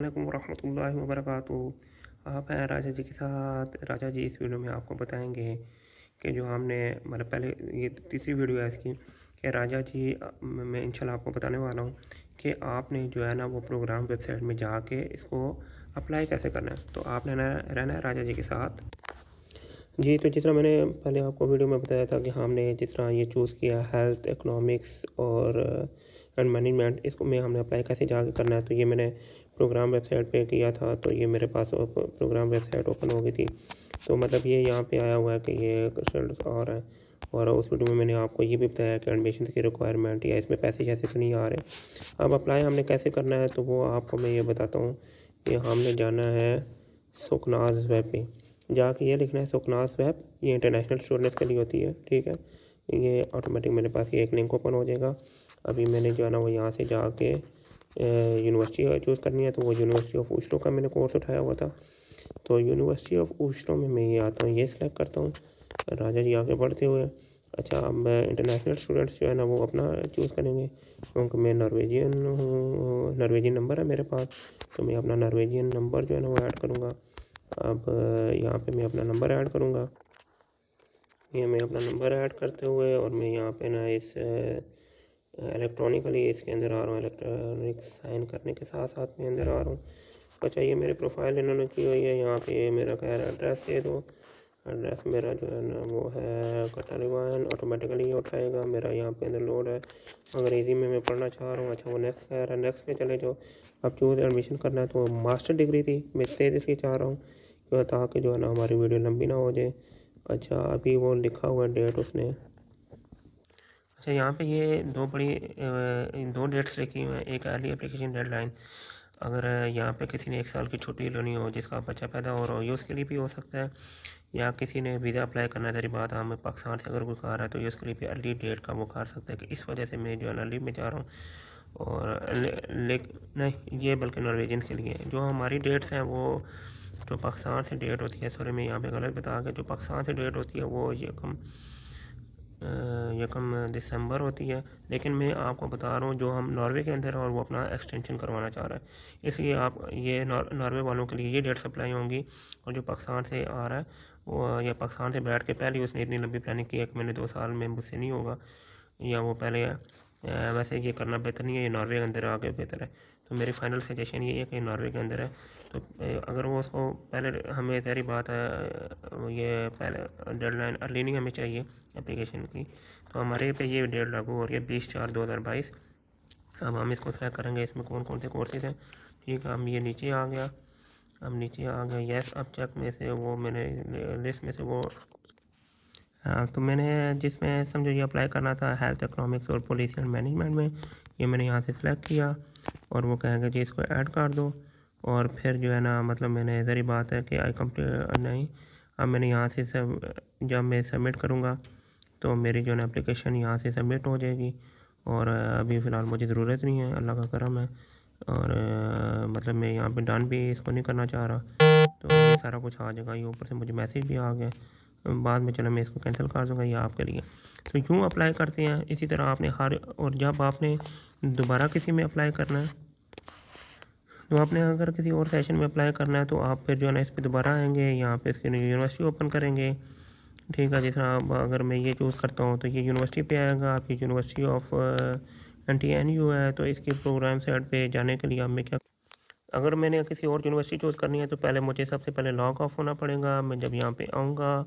अल्लाम वरहमतुल्लाहि वबरकातुहू। आप हैं राजा जी के साथ। राजा जी इस वीडियो में आपको बताएँगे कि जो हमने मतलब पहले ये तीसरी वीडियो है इसकी, कि राजा जी, मैं इंशाल्लाह आपको बताने वाला हूँ कि आपने जो है ना वो प्रोग्राम वेबसाइट में जाके इसको अप्लाई कैसे करना है। तो आपने रहना है राजा जी के साथ। जी तो जिस मैंने पहले आपको वीडियो में बताया था कि हमने जिस ये चूज़ किया हेल्थ इकनॉमिक्स और एंड मैनेजमेंट इसको मैं हमने अप्लाई कैसे जा करना है तो ये मैंने प्रोग्राम वेबसाइट पे किया था तो ये मेरे पास प्रोग्राम वेबसाइट ओपन हो गई थी। तो मतलब ये यहाँ पे आया हुआ है कि ये रिज़ल्ट आ रहा है, और उस वीडियो में मैंने आपको ये भी बताया कि एडमिशन की रिक्वायरमेंट या इसमें पैसे जैसे तो नहीं आ रहे। अब अप्लाई हमने कैसे करना है तो वो आपको मैं ये बताता हूँ कि हमने जाना है सुखनाज वेब पे। जाके ये लिखना है सुखनाज वेब ये इंटरनेशनल स्टूडेंट्स के लिए होती है, ठीक है? ये ऑटोमेटिक मेरे पास ये एक लिंक ओपन हो जाएगा। अभी मैंने जो है ना वो यहाँ से जाके यूनिवर्सिटी चूज़ करनी है तो वो यूनिवर्सिटी ऑफ़ ऊशलो का मैंने कोर्स उठाया हुआ था। तो यूनिवर्सिटी ऑफ़ ऊशलो में मैं ये आता हूँ, ये सिलेक्ट करता हूँ। राजा जी आगे बढ़ते हुए अच्छा अब मैं इंटरनेशनल स्टूडेंट्स जो है ना वो अपना चूज़ करेंगे, क्योंकि मैं नॉर्वेजियन हूँ नॉर्वेजियन नंबर है मेरे पास तो मैं अपना नॉर्वेजियन नंबर जो है ना वो ऐड करूँगा। अब, यहाँ पे मैं अपना नंबर ऐड करूँगा। ये मैं अपना नंबर ऐड करते हुए, और मैं यहाँ पे ना इस इलेक्ट्रॉनिकली इसके अंदर आ रहा हूँ इलेक्ट्रॉनिक साइन करने के साथ साथ मैं अंदर आ रहा हूँ। अच्छा ये मेरी प्रोफ़ाइल इन्होंने की हुई है, यहाँ पे मेरा कह रहा है एड्रेस दे दो। एड्रेस मेरा जो है ना, वो है कटारीवान ऑटोमेटिकली उठाएगा मेरा यहाँ पे अंदर लोड है। अंग्रेज़ी में मैं पढ़ना चाह रहा हूँ। अच्छा वो नेक्स्ट कह रहा है। नेक्स्ट पे चले जाओ। अब चूज़ एडमिशन करना है तो मास्टर डिग्री थी। मैं तेज़ इसलिए चाह रहा हूँ ताकि जो है ना हमारी वीडियो लंबी ना हो जाए। अच्छा अभी वो लिखा हुआ डेट उसने। अच्छा यहाँ पे ये दो बड़ी दो डेट्स लिखी हुई हैं। एक अर्ली एप्लीकेशन डेडलाइन अगर यहाँ पे किसी ने एक साल की छुट्टी लेनी हो जिसका बच्चा पैदा हो रहा हो ये उसके लिए भी हो सकता है। या किसी ने वीज़ा अप्लाई करना है तेरी बात हमें पाकिस्तान से अगर कोई कार है तो ये उसके लिए भी अर्ली डेट का वो कर सकता है कि इस वजह से मैं जो है अर्ली में जा रहा हूँ। और ले, नहीं ये बल्कि नॉर्वेजियन के लिए जो हमारी डेट्स हैं वो जो पाकिस्तान से डेट होती है सॉरी मैं यहाँ पे गलत बता के जो पाकिस्तान से डेट होती है वो ये कम यकम दिसंबर होती है। लेकिन मैं आपको बता रहा हूँ, जो हम नॉर्वे के अंदर और वो अपना एक्सटेंशन करवाना चाह रहा है। इसलिए आप ये नॉर्वे वालों के लिए ये डेट सप्लाई होंगी और जो पाकिस्तान से आ रहा है, वो, या पाकिस्तान से बैठ के पहले उसने इतनी लंबी प्लानिंग की है कि मैंने दो साल में मुझसे नहीं होगा, या वो पहले वैसे ये करना बेहतर नहीं है, ये नॉर्वे के अंदर आगे बेहतर है। तो मेरी फाइनल सजेशन ये है कि नॉर्वे के अंदर है। तो अगर वो उसको पहले हमें सारी बात है ये पहले डेडलाइन अर्ली नहीं हमें चाहिए एप्लीकेशन की तो हमारे पे ये डेट लागू हो रही है बीस चार दो हज़ार बाईस। अब हम इसको सेलेक्ट करेंगे, इसमें कौन कौन से कोर्सेज हैं? ठीक है, हम ये नीचे आ गया अब नीचे आ गया यस अब चेक में से वो मैंने लिस्ट में से वो तो मैंने जिसमें समझो ये अप्लाई करना था हेल्थ इकनॉमिक्स और पुलिस एंड मैनेजमेंट में, ये मैंने यहाँ से सिलेक्ट किया और वो कहेंगे जी इसको ऐड कर दो। और फिर जो है ना मतलब मैंने इधर ही बात है कि आई कंप्लीट नहीं, अब मैंने यहाँ से सब, जब मैं सबमिट करूँगा तो मेरी जो है ना एप्लीकेशन यहाँ से सबमिट हो जाएगी। और अभी फ़िलहाल मुझे ज़रूरत नहीं है, अल्लाह का करम है। और मतलब मैं यहाँ पे डन भी इसको नहीं करना चाह रहा। तो ये सारा कुछ आ जाएगा, ये ऊपर से मुझे मैसेज भी आ गया। बाद में चलो मैं इसको कैंसिल कर दूँगा ये आपके लिए। तो यूँ अप्लाई करते हैं, इसी तरह आपने हर, और जब आपने दोबारा किसी में अप्लाई करना है तो आपने अगर किसी और सेशन में अप्लाई करना है तो आप फिर जो है ना इस पर दोबारा आएँगे, यहाँ पे इसके यूनिवर्सिटी ओपन करेंगे। ठीक है, जिस तरह अगर मैं ये चूज़ करता हूँ तो ये यूनिवर्सिटी पे आएगा, आपकी university of N T N U है तो इसके प्रोग्राम साइड पे जाने के लिए आप में क्या अगर मैंने किसी और यूनिवर्सिटी चूज़ करनी है तो पहले मुझे सबसे पहले लॉग ऑफ़ होना पड़ेगा, मैं जब यहाँ पे आऊँगा,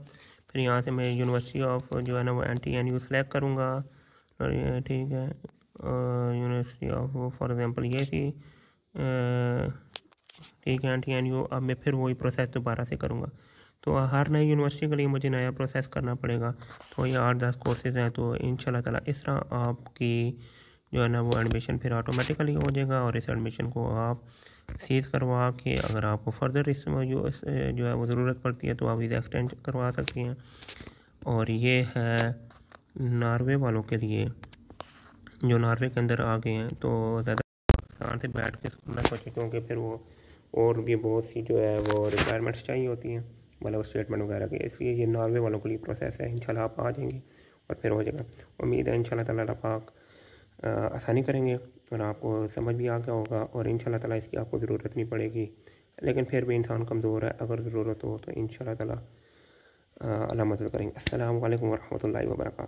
फिर यहाँ से मैं यूनिवर्सिटी ऑफ़ जो है ना वो N T N U select करूँगा। और ये ठीक है यूनिवर्सिटी ऑफ़ फॉर एग्ज़ाम्पल ये थी ठीक है एन टी एन यू अब मैं फिर वही प्रोसेस दोबारा से करूँगा। तो हर नई यूनिवर्सिटी के लिए मुझे नया प्रोसेस करना पड़ेगा। तो ये आठ दस कोर्सेज़ हैं तो इन शाला ताला इस तरह आपकी जो है ना वो एडमिशन फिर ऑटोमेटिकली हो जाएगा और इस एडमिशन को आप सीज़ करवा के अगर आपको फर्दर इस जो जो है वो ज़रूरत पड़ती है तो आप इसे एक्सटेंड करवा सकती हैं। और ये है नॉर्वे वालों के लिए, जो नॉर्वे के अंदर आ गए हैं तो ज़्यादा पाकिस्तान से बैठ के ना सोचें क्योंकि फिर वो और भी बहुत सी जो है वो रिक्वायरमेंट्स चाहिए होती हैं मतलब स्टेटमेंट वगैरह के। इसलिए ये नॉर्वे वालों के लिए प्रोसेस है, इंशाल्लाह आप आ जाएँगे और फिर हो जाएगा। उम्मीद है इंशाल्लाह ताला पाक आसानी करेंगे। और आपको समझ भी आ गया होगा और इन ताला इसकी आपको ज़रूरत नहीं पड़ेगी। लेकिन फिर भी इंसान कमज़ोर है, अगर ज़रूरत हो तो इन ताला अल्लाह मदद करेंगे। असल वरहमल वर्का